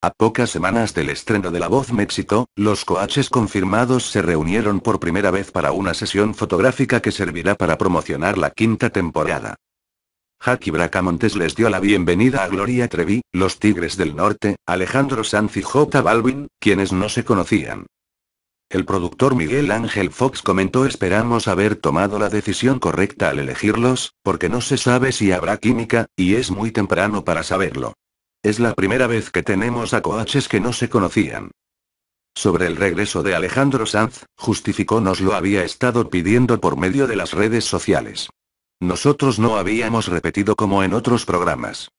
A pocas semanas del estreno de La Voz México, los coaches confirmados se reunieron por primera vez para una sesión fotográfica que servirá para promocionar la quinta temporada. Jackie Bracamontes les dio la bienvenida a Gloria Trevi, los Tigres del Norte, Alejandro Sanz y J Balvin, quienes no se conocían. El productor Miguel Ángel Fox comentó esperamos haber tomado la decisión correcta al elegirlos, porque no se sabe si habrá química, y es muy temprano para saberlo. Es la primera vez que tenemos a coaches que no se conocían. Sobre el regreso de Alejandro Sanz, justificó nos lo había estado pidiendo por medio de las redes sociales. Nosotros no habíamos repetido como en otros programas.